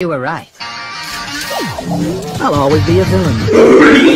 You were right. I'll always be a villain.